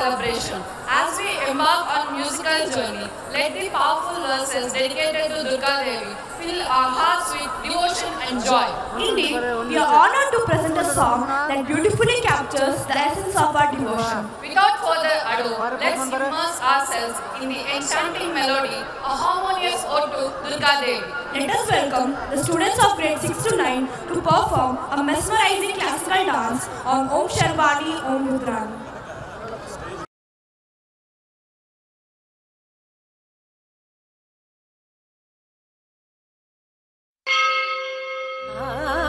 celebration. As we embark on musical journey, let the powerful verses dedicated to Durga Devi fill our hearts with devotion and joy. Indeed, we are honored to present a song that beautifully captures the essence of our devotion. Without further ado, let's immerse ourselves in the enchanting melody, a harmonious ode to Durga Devi. Let us welcome the students of grade 6 to 9 to perform a mesmerizing classical dance on Om Sharvani Om Rudrani. 啊。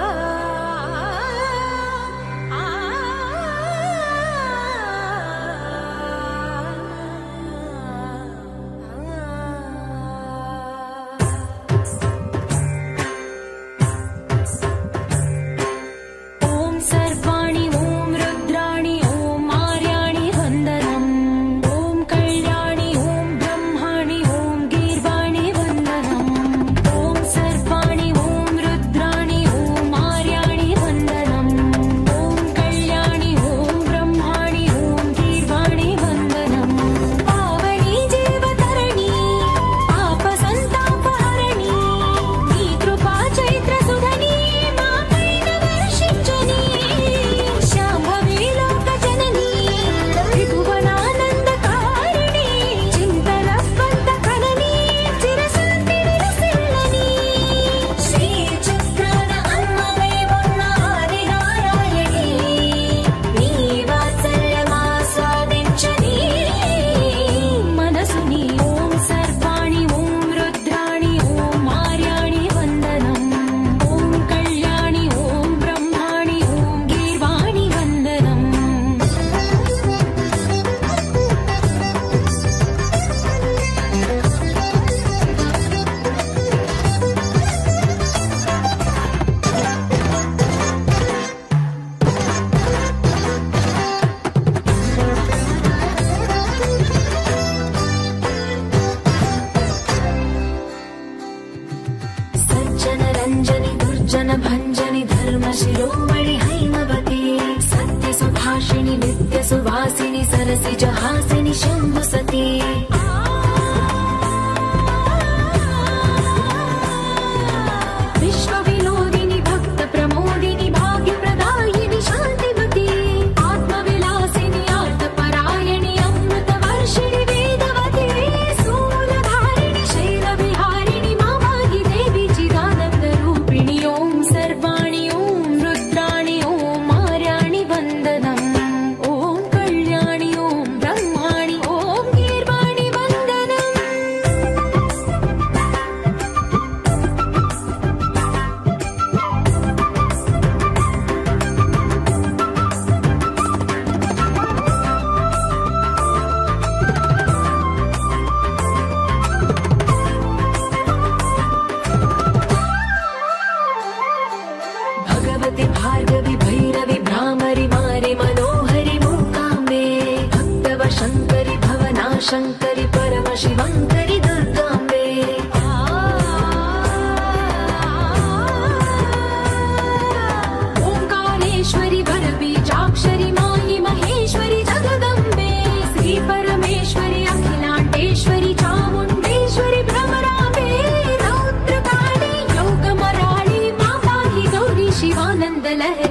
जनभञ्जनि धर्मशिरोमणि Haimavati. सत्यसुभाषिणि नित्यसुभासिनि सरसि जहासिनि सती। भगवति भार्गवि भैरवि भ्रामरि मारि मनोहरि मूकाम्बे भक्तव शङ्करि भवना शङ्करि له